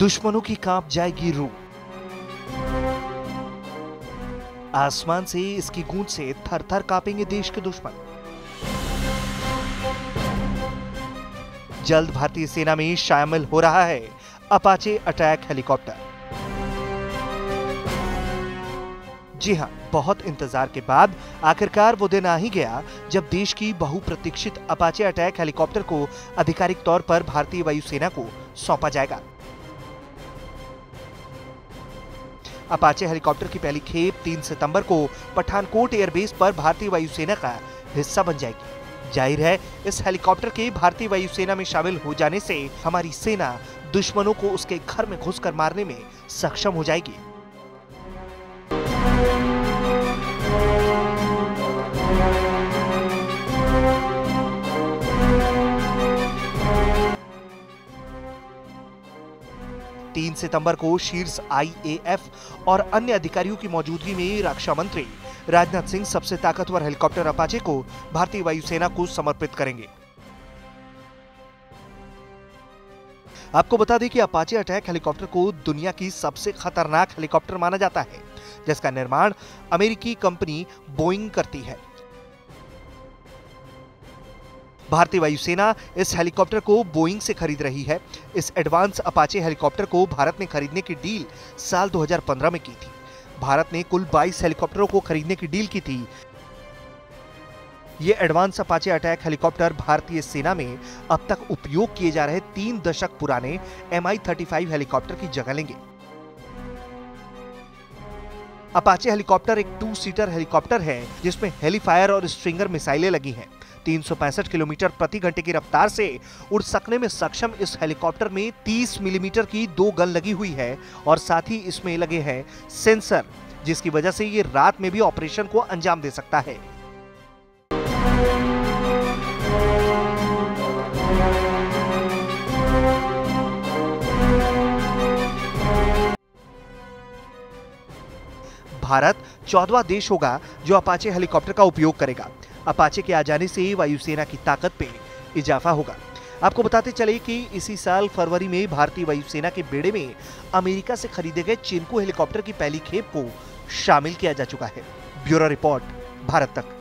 दुश्मनों की काँप जाएगी रूह। आसमान से इसकी गूंज से थर थर कांपेंगे देश के दुश्मन। जल्द भारतीय सेना में शामिल हो रहा है अपाचे अटैक हेलीकॉप्टर। जी हाँ, बहुत इंतज़ार के बाद आखिरकार वो दिन आ ही गया जब देश की बहुप्रतीक्षित अपाचे अटैक हेलीकॉप्टर को आधिकारिक तौर पर भारतीय वायुसेना को सौंपा जाएगा। अपाचे हेलीकॉप्टर की पहली खेप 3 सितंबर को पठानकोट एयरबेस पर भारतीय वायुसेना का हिस्सा बन जाएगी। ज़ाहिर है, इस हेलीकॉप्टर के भारतीय वायुसेना में शामिल हो जाने से हमारी सेना दुश्मनों को उसके घर में घुसकर मारने में सक्षम हो जाएगी। तीन सितंबर को शीर्ष आईएएफ और अन्य अधिकारियों की मौजूदगी में रक्षा मंत्री राजनाथ सिंह सबसे ताकतवर हेलीकॉप्टर अपाचे को भारतीय वायुसेना को समर्पित करेंगे। आपको बता दें कि अपाचे अटैक हेलीकॉप्टर को दुनिया की सबसे खतरनाक हेलीकॉप्टर माना जाता है, जिसका निर्माण अमेरिकी कंपनी बोइंग करती है। भारतीय वायुसेना इस हेलीकॉप्टर को बोइंग से खरीद रही है। इस एडवांस अपाचे हेलीकॉप्टर को भारत ने खरीदने की डील साल 2015 में की थी। भारत ने कुल 22 हेलीकॉप्टरों को खरीदने की डील की थी। ये एडवांस अपाचे अटैक हेलीकॉप्टर भारतीय सेना में अब तक उपयोग किए जा रहे तीन दशक पुराने एम आई हेलीकॉप्टर की जगह लेंगे। अपाचे हेलीकॉप्टर एक टू सीटर हेलीकॉप्टर है, जिसमें हेलीफायर और स्ट्रिंगर मिसाइलें लगी हैं। 365 किलोमीटर प्रति घंटे की रफ्तार से उड़ सकने में सक्षम इस हेलीकॉप्टर में 30 मिलीमीटर की दो गन लगी हुई है और साथ ही इसमें लगे हैं सेंसर, जिसकी वजह से ये रात में भी ऑपरेशन को अंजाम दे सकता है। भारत चौदवा देश होगा जो अपाचे हेलीकॉप्टर का उपयोग करेगा। अपाचे के आ जाने से वायुसेना की ताकत पे इजाफा होगा। आपको बताते चले कि इसी साल फरवरी में भारतीय वायुसेना के बेड़े में अमेरिका से खरीदे गए चिंकू हेलीकॉप्टर की पहली खेप को शामिल किया जा चुका है। ब्यूरो रिपोर्ट, भारत तक।